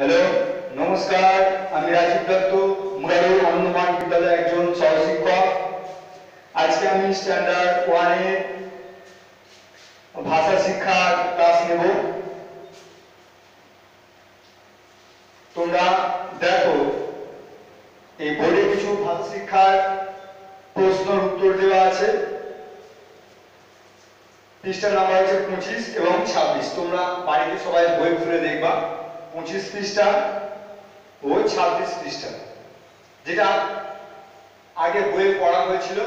Hello, নমস্কার, আমি রাজীব দত্ত মুরারি আনন্দমান বিদ্যালয়ের একজন সহশিক্ষক। আজকে আমি স্ট্যান্ডার্ড ওয়ানে ভাষা শিক্ষার ক্লাস নেব। তোমরা দেখো, এই বোর্ডে কিছু ভাষা শিক্ষার প্রশ্নের উত্তর দেওয়া আছে। পৃষ্ঠার নাম্বার হচ্ছে পঁচিশ এবং ছাব্বিশ। তোমরা বাড়িতে সবাই বই খুলে দেখবা। পঁচিশ পৃষ্ঠা ও ছাব্বিশ পৃষ্ঠা, যেটা আগে বইয়ে পড়া হয়েছিল,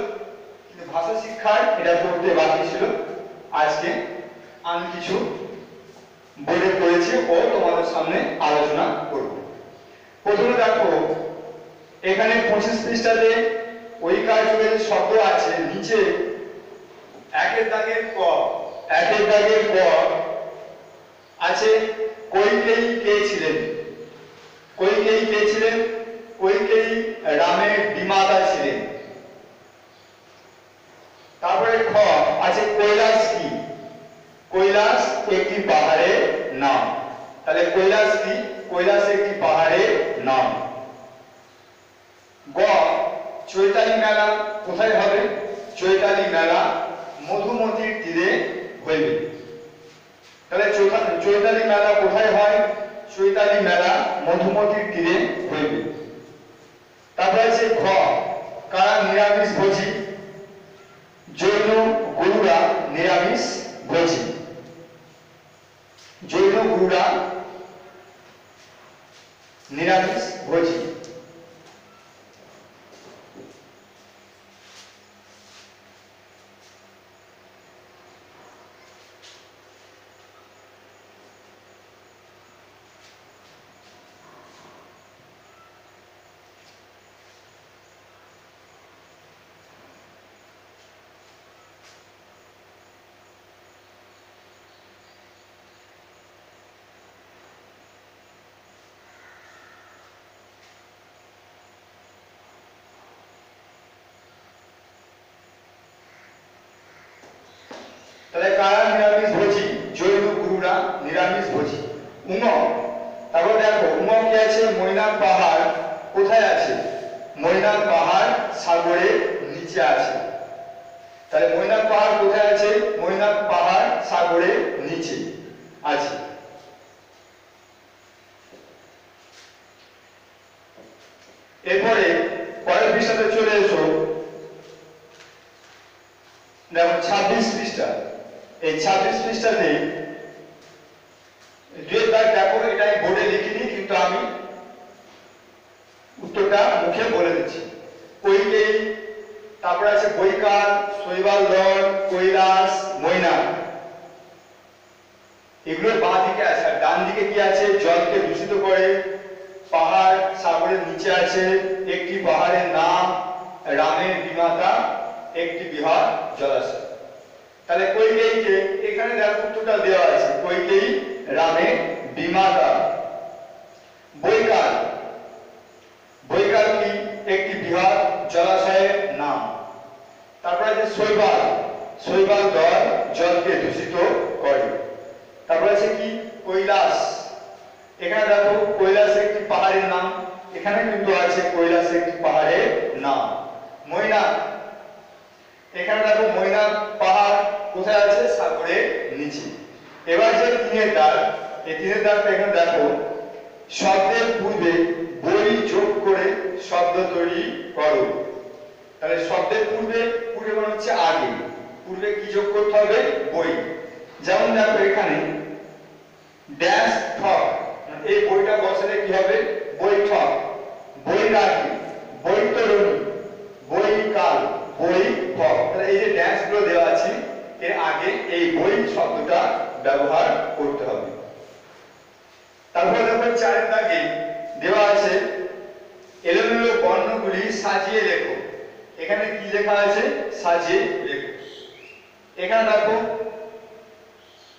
কিন্তু ভাষা শিক্ষায় এটা পড়তে বাকি ছিল। আজকে আমি কিছু বইয়ে পড়েছি ও তোমাদের সামনে আলোচনা করব। প্রথমে দেখো, এখানে পঁচিশ পৃষ্ঠাতে ওই কার্যের শব্দ আছে, নিচে একের দাগের ক। একের দাগের ক। আছে কৈকেয়ী কে ছিলেন কৈকেয়ী কে কৈকেয়ী রামের বিমাতা ছিলেন। তারপরে খ, আছে কৈলাস কি? কৈলাস একটি পাহাড়ের নাম। তাহলে কৈলাস কি? কৈলাস একটি পাহাড়ের নাম। গ, চৈতালি মেলা কোথায় হবে? চৈতালি মেলা মধুমতির তীরে হইবে। তাহলে চৈতা- চৈতালি মেলা কোথায় হয়? চৈতালি মেলা মধুমতির তীরে হইবে। তারপরে আছে খ কারা নিরামিষ ভোজি? জৈন গুরুরা নিরামিষ ভোজি। জৈন গুরুরা নিরামিষ ভোজি তাহলে কারা নিরামিষ ভোজি জৈন গুরুরা নিরামিষ ভোজি। উম, তারপর দেখো, উম কি আছে? মৈনাক পাহাড় কোথায় আছে? মৈনাক পাহাড় সাগরের নিচে আছে। তাহলে মৈনাক পাহাড় কোথায় আছে? মৈনাক পাহাড় সাগরের নিচে আছে। এরপরে পরের পৃষ্ঠাতে চলে এসো। দেখো, ছাব্বিশ পৃষ্ঠা। এই ছাব্বিশ পৃষ্ঠাতে দুয়ের দাগ দেখো এটা আমি বোর্ডে লিখিনি কিন্তু আমি উত্তরটা মুখে বলে দিচ্ছি কৈকেয়ী তারপরে আছে বৈকাল শৈবাল দল কৈলাস মৈনা এগুলোর বাঁ দিকে আছে ডান আছে? জলকে দূষিত করে। পাহাড় সাগরের নিচে আছে। একটি পাহাড়ের নাম রামের বিমাতা একটি বিহার জলাশয়। তাহলে কৈকেয়ীকে এখানে দেখো উত্তরটা দেওয়া আছে। কৈকেয়ী রামের বিমাতা বৈকাল। বৈকাল কি? একটি বৃহৎ জলাশয়ের নাম। তারপরে আছে শৈবাল। শৈবাল দল জলকে দূষিত করে তারপরে আছে কি কৈলাস এখানে দেখো কৈলাস একটি পাহাড়ের নাম। এখানে কিন্তু আছে কৈলাস একটি পাহাড়ের নাম। মৈনাক। এখানে দেখো মৈনাক পাহাড় কোথায় আছে? সাগরের নিচে। এবার যে তিনের দাগ এই তিনের দাগটা এখানে দেখো, শব্দের পূর্বে বই যোগ করে শব্দ তৈরি করো। তাহলে শব্দের পূর্বে পূর্বে মানে হচ্ছে আগে। পূর্বে কি যোগ করতে হবে? বই। যেমন দেখো এখানে ড্যাশ ঠক এই বইটা বসালে কি হবে বৈঠক বই রাখি বৈতরণী বই কাল বই ঠক তাহলে এই যে ড্যাশগুলো দেওয়া আছে এর আগে এই বই শব্দটা ব্যবহার করতে হবে তারপর দেখো চারের দেওয়া আছে, এলোমেলো বর্ণগুলি সাজিয়ে লেখো এখানে কি লেখা আছে? সাজিয়ে লেখো এখানে দেখো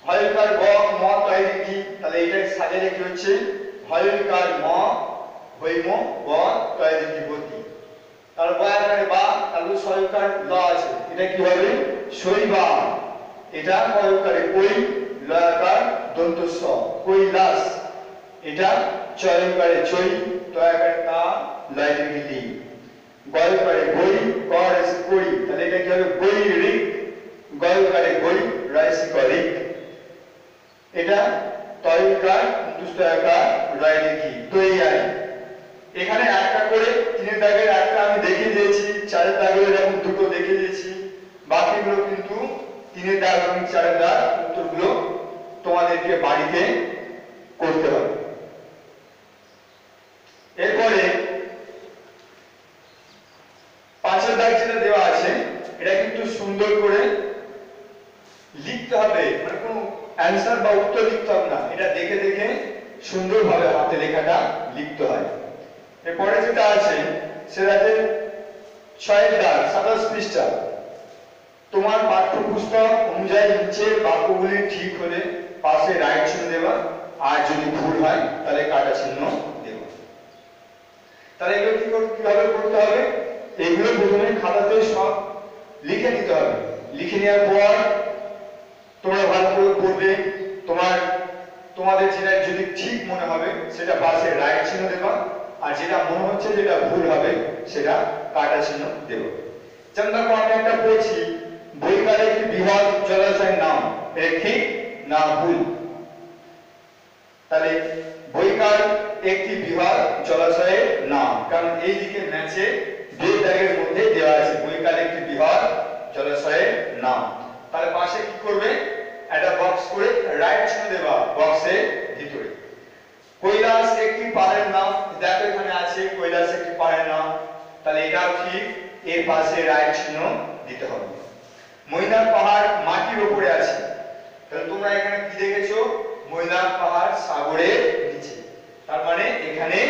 হয়কার গ, ম তৈরি কি তাহলে এটা সাজিয়ে লেখি হচ্ছে হয়কার ম, হৈম, গ তৈরি কি গতি। তার বা তাহলে সহকার ল আছে। এটা কি হবে? শৈবা। এটা কয়কারে কই লয়াকার দন্ত স কৈলাস। এটা চয়নকারে চই তয়াকারে তা লয়কারে লি। গয়কারে বই কর এসে কই। তাহলে এটা কি হবে? বই রিক গয়কারে বই রাইসি করিক এটা তয় কার তয়কার দুস্তয়াকার রয় লিখি তৈয়ারি এখানে একটা করে, তিনের দাগের একটা আমি দেখে দিয়েছি। চারের দাগের এরকম দুটো দেখে দিয়েছি। বাকিগুলো কিন্তু তিনের দাগ এবং চারের দাগ, উত্তরগুলো তোমাদেরকে বাড়িতে করতে হবে এরপরে পাঁচের দাগ যেটা দেওয়া আছে এটা কিন্তু সুন্দর করে লিখতে হবে মানে কোনো অ্যান্সার বা উত্তর লিখতে হবে না। এটা দেখে দেখে সুন্দরভাবে হাতে লেখাটা লিখতে হয়। এরপরে যেটা আছে, সেটাতে ছয়ের দাগ সাতাশ পৃষ্ঠা। তোমার পাঠ্যপুস্তক অনুযায়ী নিচের বাক্যগুলি ঠিক হলে পাশে রাইট চিহ্ন দেবা। আর যদি ভুল হয়, তাহলে কাটা চিহ্ন দেবা। তাহলে এগুলো কি কীভাবে করতে হবে? এগুলো প্রথমে খাতাতে সব লিখে নিতে হবে। লিখে নেওয়ার পর তোমরা ভালো করে পড়বে, তোমার, তোমাদের যেটা যদি ঠিক মনে হবে, সেটা পাশে রাইট চিহ্ন দেবা, আর যেটা মনে হচ্ছে যেটা ভুল হবে, সেটা কাটা চিহ্ন দেবো। যেমন একটা পড়ছি, বইকালে একটি বৃহৎ জলাশয়ের নাম? ঠিক না ভুল? তাহলে বইকাল একটি বৃহৎ জলাশয়ের নাম, কারণ এই দিকে ম্যাচে দুই দাগের মধ্যে দেওয়া আছে, বইকাল একটি বৃহৎ জলাশয়ের নাম। তাহলে পাশে কি করবে? একটা বক্স করে রাইট চিহ্ন দেবা বক্সের ভিতরে। কৈলাস একটি পাহাড়ের নাম, দেখো এখানে আছে, কৈলাস একটি পাহাড়ের নাম। তাহলে এটাও ঠিক, এর পাশে রাইট চিহ্ন দিতে হবে। মৈনাক পাহাড় মাটির উপরে আছে। তাহলে তোমরা এখানে কি দেখেছ? মৈনাক পাহাড় সাগরের নিচে। তার মানে এখানে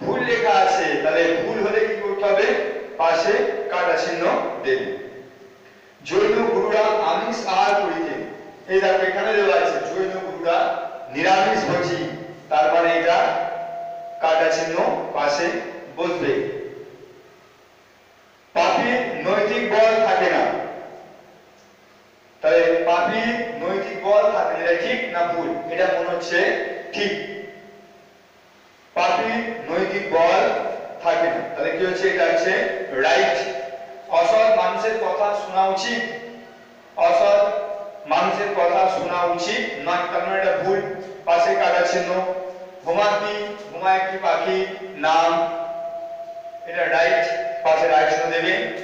ভুল লেখা আছে। তাহলে ভুল হলে কি করতে হবে? পাশে কাটা চিহ্ন দেবে। জৈন গুরুরা আমিষ করিতে এই দেখো, এখানে দেওয়া আছে, জৈন গুরুরা নিরামিষ ভোজি। তার মানে এটা কাটা চিহ্ন পাশে বসবে। পাপি নৈতিক বল থাকে না। তাহলে পাপি নৈতিক বল থাকে না ঠিক না ভুল? এটা মনে হচ্ছে ঠিক। পাপি নৈতিক বল থাকে না। তাহলে কি হচ্ছে? এটা হচ্ছে রাইট। অসৎ মানুষের কথা শোনা উচিত। অসৎ মানুষের কথা শোনা উচিত, নয় তার মানে এটা ভুল। পাশে কাটা চিহ্ন। ঘুমাতি ঘুমা একটি পাখি? নাম। এটা রাইট পাশে রাইট চিহ্ন দেবে।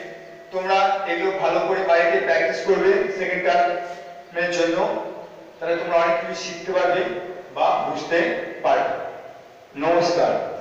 তোমরা এগুলো ভালো করে বাড়িতে প্র্যাকটিস করবে সেকেন্ড টার্মের জন্য। তাহলে তোমরা অনেক কিছু শিখতে পারবে বা বুঝতে পারবে। নমস্কার।